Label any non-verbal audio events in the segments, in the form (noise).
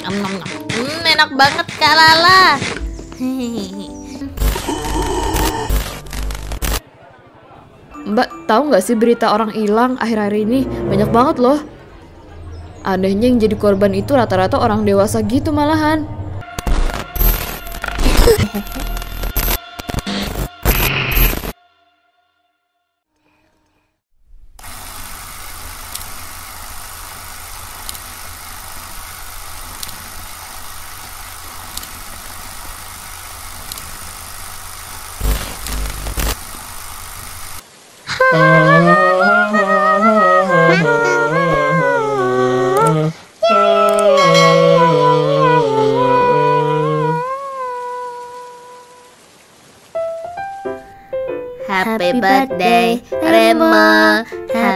Nom, nom, nom. Hmm, enak banget Kak Lala. Mbak, tahu nggak sih berita orang hilang akhir-akhir ini? Banyak banget loh. Anehnya yang jadi korban itu rata-rata orang dewasa gitu malahan.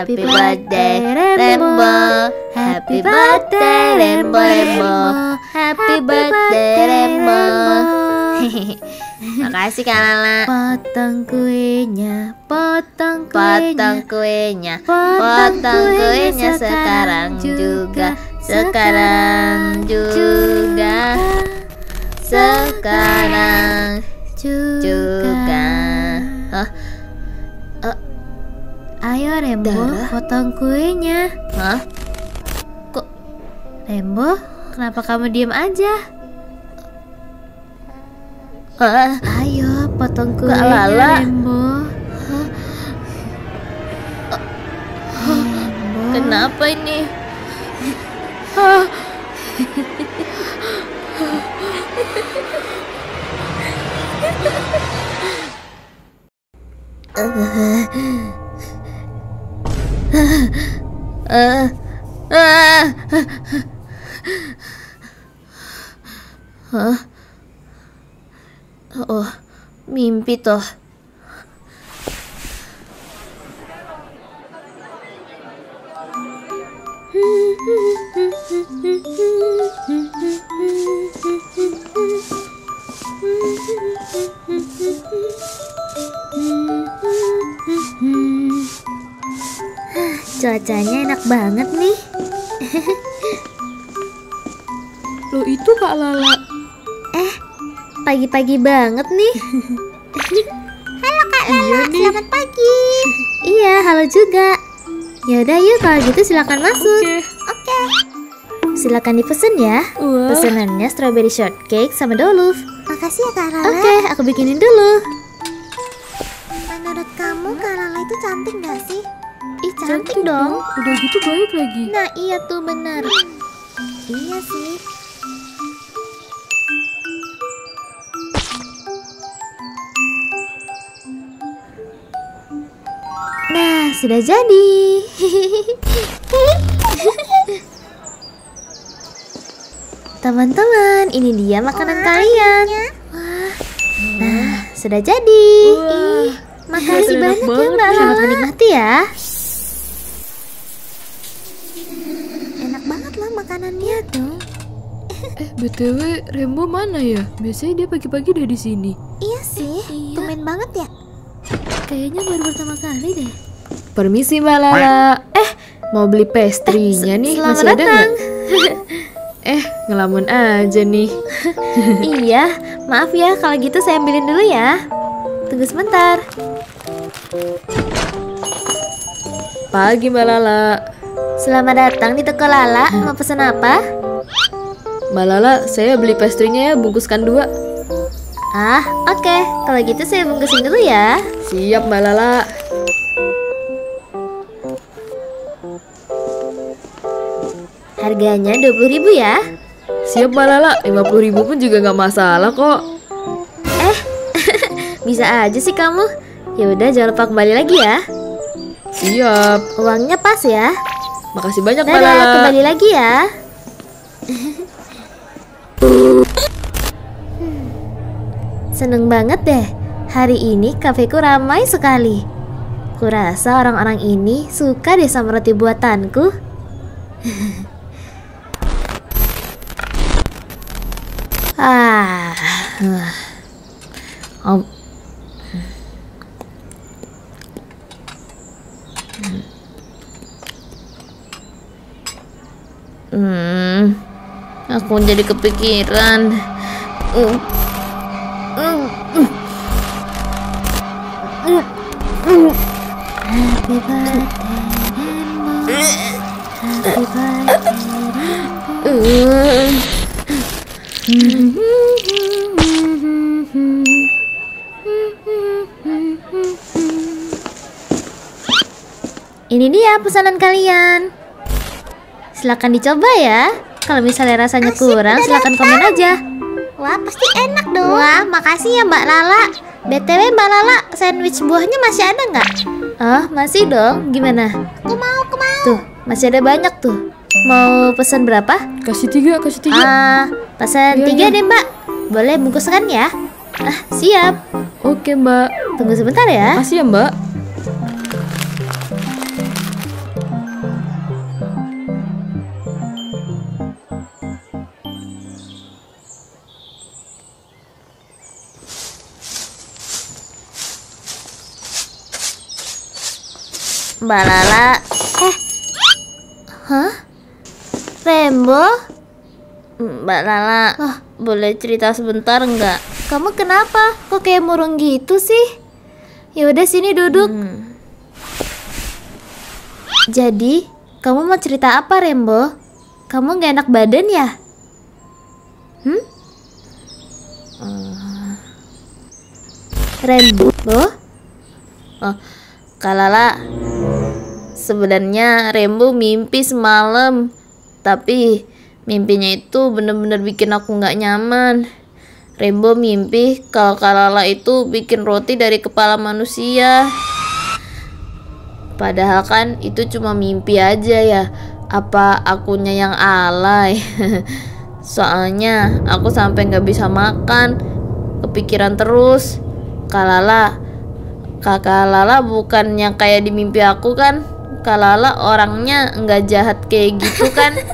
Happy birthday Rainbow. Happy birthday Rainbow. Rainbow. Happy birthday Rainbow. (laughs) Makasih Kak Lala. Potong kuenya Potong kuenya. Potong kuenya. Potong kuenya sekarang juga. Sekarang juga. Sekarang juga, sekarang juga. Ayo Rembo, Darah? potong kuenya. Hah? Kok Rembo, kenapa kamu diam aja? Uh, Ayo, potong kuenya lala. Rembo. Rembo. Kenapa ini? Uh. (laughs) あああああ。あ。あ。あ。あ cuacanya enak banget nih. (laughs) Lo itu Kak Lala. Eh, pagi-pagi banget nih. (laughs) halo Kak iya Lala, iya selamat pagi. iya, halo juga. Yaudah yuk kalau gitu silakan masuk. Oke. Okay. Okay. Silakan dipesan ya. Wow. Pesanannya strawberry shortcake sama doluf. Makasih ya Kak Lala. Oke, okay, aku bikinin dulu. Menurut kamu Kak Lala itu cantik gak sih? Ih cantik, cantik dong. dong. Udah gitu baik lagi. Nah iya tuh bener. Iya sih. Nah sudah jadi. (laughs) Teman-teman, ini dia makanan oh, kalian. Wah, hmm. nah, sudah jadi. Wah, Ih, makasih banyak ya Mbak Selamat menikmati ya. makanannya dong. Eh, BTW, Rembo mana ya? Biasanya dia pagi-pagi udah di sini. Iya sih, temen iya. banget ya. Kayaknya baru pertama kali deh. Permisi, Mbak Lala. Eh, mau beli eh, pastrynya eh, nih, masih ada (laughs) eh, ngelamun aja nih. (laughs) iya, maaf ya kalau gitu saya ambilin dulu ya. Tunggu sebentar. Pagi, Mbak Lala. Selamat datang di toko Lala. Mau pesan apa? Mbak Lala, saya beli pastrinya ya, bungkuskan dua. Ah, oke. Okay. Kalau gitu saya bungkusin dulu ya. Siap, Mbak Lala. Harganya 20.000 ya. Siap, Mbak Lala. 50.000 pun juga nggak masalah kok. Eh, (laughs) bisa aja sih kamu. Ya udah, jangan lupa kembali lagi ya. Siap. Uangnya pas ya. Makasih banyak, Dadah, Malala. kembali lagi ya. seneng banget deh. Hari ini kafeku ramai sekali. Kurasa orang-orang ini suka deh sama roti buatanku. (laughs) ah. Aku jadi kepikiran. Ini dia pesanan kalian. Silakan dicoba ya. Kalau misalnya rasanya kurang, silakan komen aja. Wah, pasti enak dong. Wah, makasih ya Mbak Lala. BTW Mbak Lala, sandwich buahnya masih ada nggak? Oh, masih dong. Gimana? Aku mau, aku mau. Tuh, masih ada banyak tuh. Mau pesan berapa? Kasih tiga, kasih tiga. Ah, pesan Iya, tiga iya. deh Mbak. Boleh bungkuskan ya? Ah, siap. Oke mbak. Tunggu sebentar ya. Makasih ya mbak. Mbak Lala, Hah? Rembo? Mbak Lala, Wah. boleh cerita sebentar nggak? Kamu kenapa? Kok kayak murung gitu sih? Ya udah sini duduk. Hmm. Jadi, kamu mau cerita apa, Rembo? Kamu nggak enak badan ya? Hmm? Rembo? Oh, Kak Lala, sebenarnya Rembo mimpi semalam, tapi mimpinya itu bener-bener bikin aku nggak nyaman. Rembo mimpi kalau Kak Lala itu bikin roti dari kepala manusia. Padahal kan itu cuma mimpi aja ya. Apa akunya yang alay? (laughs) Soalnya aku sampai nggak bisa makan, kepikiran terus. Kak Lala, Kakak Lala bukan yang kayak di mimpi aku kan? Kak Lala orangnya nggak jahat kayak gitu kan? (laughs)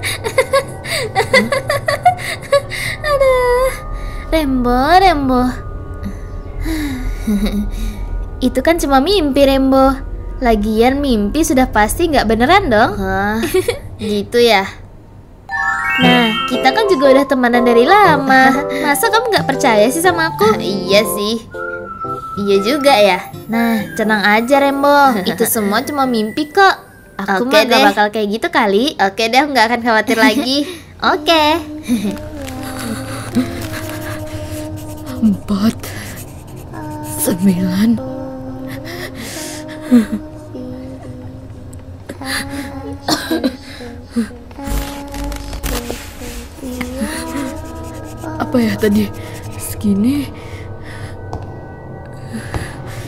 Rembo, Rembo. (sighs) Itu kan cuma mimpi, Rembo. Lagian mimpi sudah pasti nggak beneran dong. Hah, (laughs) gitu ya? Nah, kita kan juga udah temenan dari lama. (laughs) Masa kamu nggak percaya sih sama aku? iya sih. Iya juga ya. Nah, tenang aja Rembo. Itu (laughs) semua cuma mimpi kok. Aku Oke mah gak deh. bakal kayak gitu kali. Oke deh, nggak akan khawatir (laughs) lagi. Oke. Empat. Sembilan. Apa ya tadi? Segini.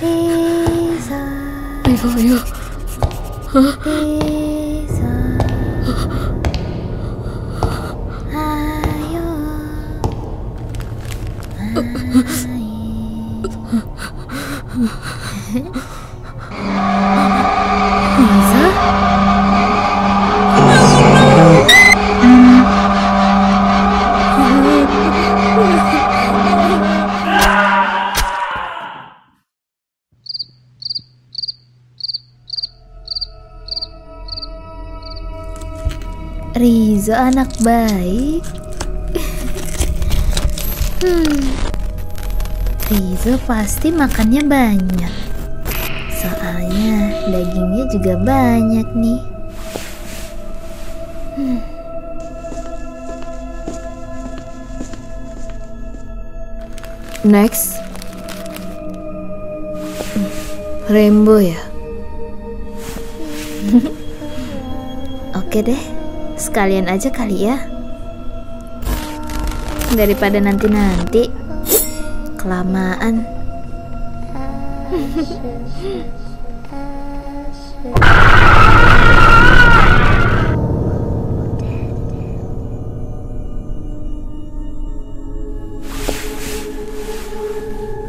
Bisa, Ayo, ayo. bisa. Rizo anak baik. hmm. Rizo pasti makannya banyak. Soalnya dagingnya juga banyak nih. Next. Rainbow ya? (laughs) Oke deh, sekalian aja kali ya. Daripada nanti-nanti kelamaan.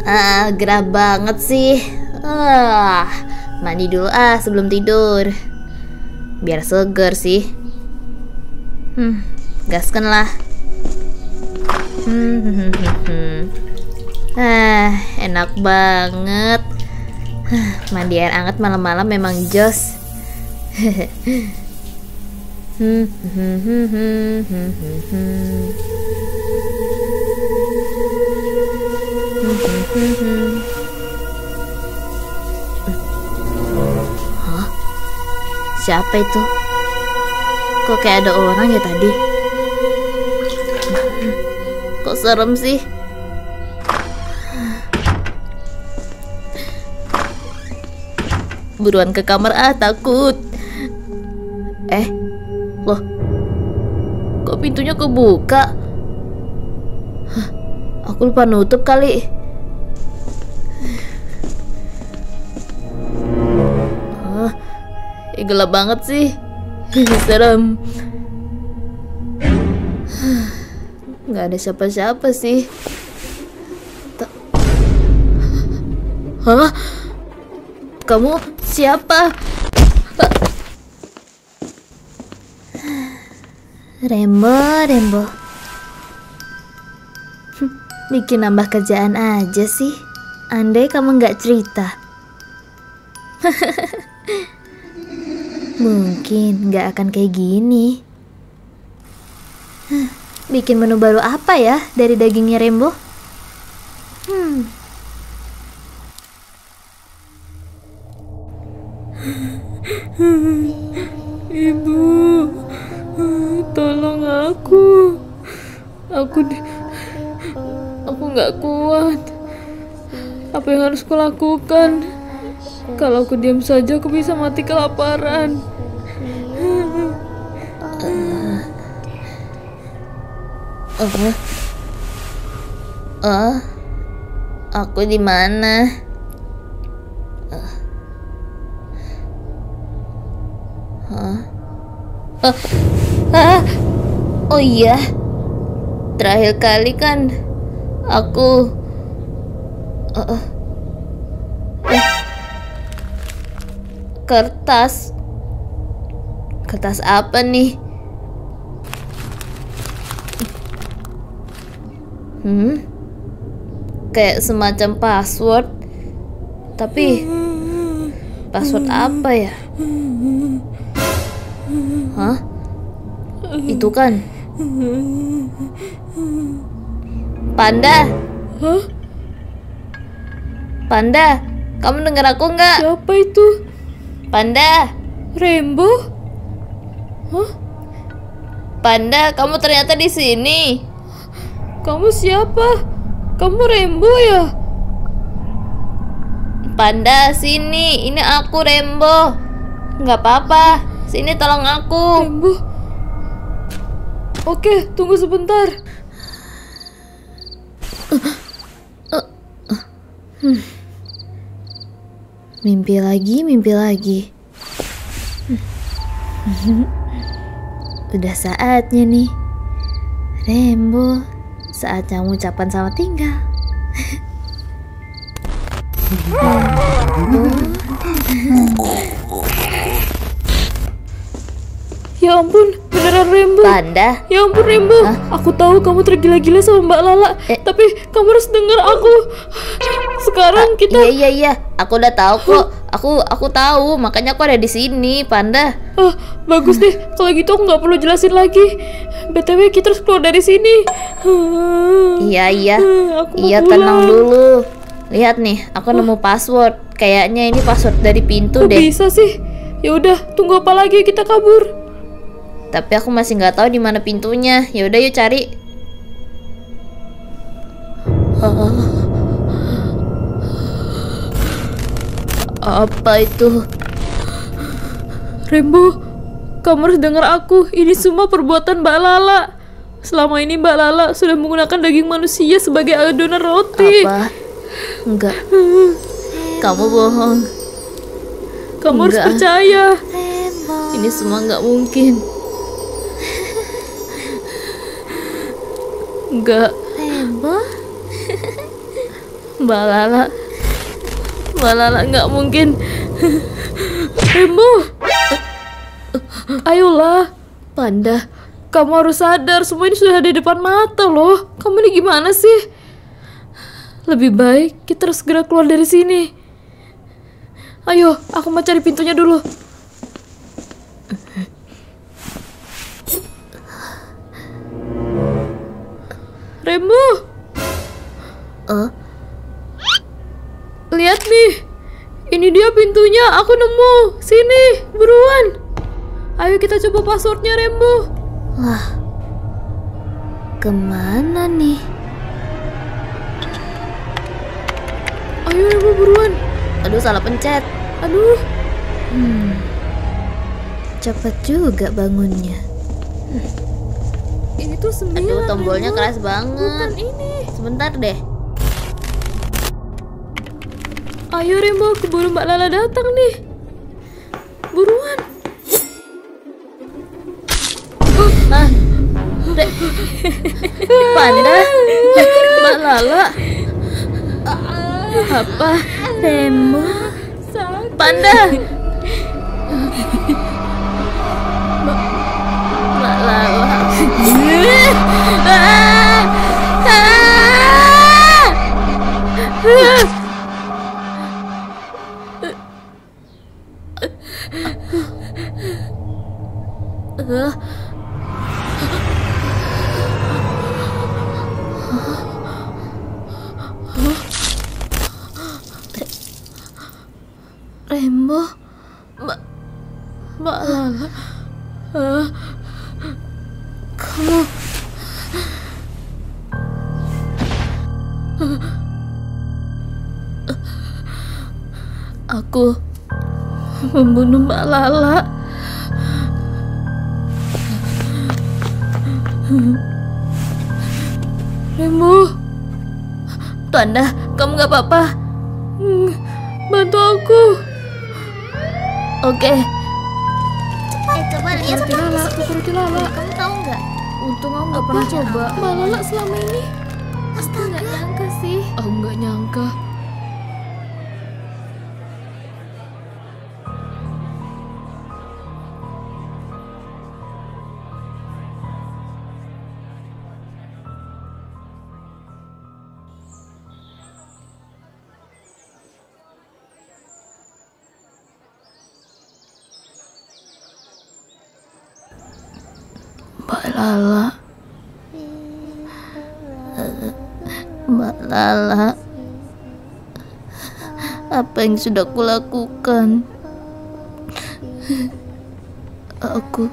Ah, gerah banget sih. Ah, mandi dulu ah sebelum tidur. Biar seger sih. Hmm, gaskanlah. Hmm, (laughs) hmm, hmm, hmm. Ah, enak banget. Ah, mandi air hangat malam-malam memang jos. hmm, hmm, hmm, hmm, hmm, hmm, hmm. Hah? Siapa itu? Kok kayak ada orang ya tadi? Kok serem sih? Buruan ke kamar ah, takut. Eh, loh. Kok pintunya kebuka? Aku lupa nutup kali. Ah, ih, gelap banget sih. Serem. Nggak ada siapa-siapa sih. Ta- Hah? Kamu siapa? Rembo, Rembo. Bikin nambah kerjaan aja sih. Andai kamu nggak cerita. (laughs) Mungkin nggak akan kayak gini. Bikin menu baru apa ya dari dagingnya Rembo? Hmm, Ibu, tolong aku. Aku aku nggak kuat. Apa yang harus kulakukan? Kalau aku diam saja, aku bisa mati kelaparan. Oh, oh, aku di mana? Hah? Oh, ah, oh iya, terakhir kali kan aku. Eh. Eh. Kertas, kertas apa nih? Hmm? Kayak semacam password. Tapi password apa ya? Hah? Itu kan Panda. Hah? Panda, kamu dengar aku nggak? Siapa itu? Panda, Rembo? Hah? Panda, kamu ternyata di sini. Kamu siapa? Kamu Rembo ya? Panda, sini. Ini aku Rembo. Nggak apa-apa. Sini tolong aku. Rembo? Oke, tunggu sebentar. mimpi lagi, mimpi lagi. Hmm. Udah saatnya nih. Rembo, saatnya ucapan sama tinggal. Ya ampun, beneran Rembo. Panda, Ya ampun Rembo, aku tahu kamu tergila-gila sama Mbak Lala, Eh. tapi kamu harus dengar aku. Sekarang kita iya iya iya. Aku udah tahu kok. Aku aku tahu. Makanya aku ada di sini, Panda. Ah, bagus deh. Kalau gitu aku nggak perlu jelasin lagi. BTW kita harus keluar dari sini. Ah, Iya iya. Aku mau Iya tenang dulu. Lihat nih, aku nemu password. Kayaknya ini password dari pintu Kok deh. bisa sih? Ya udah, tunggu apa lagi kita kabur. Tapi aku masih nggak tahu di mana pintunya. Ya udah yuk cari. Apa itu? Rembo, kamu harus dengar aku. Ini semua perbuatan Mbak Lala. Selama ini Mbak Lala sudah menggunakan daging manusia sebagai adonan roti. Apa? Enggak. Kamu bohong. Kamu harus Enggak. percaya. Ini semua nggak mungkin. Enggak. Rembo, Mbak Lala. Mbak Lala nggak mungkin. Rembo, ayolah. Panda. Kamu harus sadar, semua ini sudah ada di depan mata loh. Kamu ini gimana sih? Lebih baik kita harus segera keluar dari sini. Ayo, aku mau cari pintunya dulu. Rembo, Eh? Ini dia pintunya, aku nemu. Sini, buruan. Ayo kita coba passwordnya Rembo. Wah, ke mana nih? Ayo Rembo buruan. Aduh salah pencet. Aduh, Hmm, cepat juga bangunnya. ini tuh sembilan. Aduh tombolnya Rembo. keras Bukan banget. ini. Sebentar deh. Ayo Rembo, keburu Mbak Lala datang nih. Buruan. Ah, Dek. Panda, Mbak Lala. Apa? Remo, Panda. Mbak Mbak Lala. (laughs) Mbak Mbak Lala, Ah. kamu aku membunuh Mbak Lala. Rembo, Tanda, kamu gak apa-apa? bantu aku. Oke, Eh coba lihat Roti Lala, aku roti Lala. Kamu tahu nggak? Untung aku nggak pernah coba. Mbak Lala selama ini Astaga. nggak nyangka sih. Aku nggak nyangka. Lala. Mbak Lala. Apa yang sudah kulakukan? Aku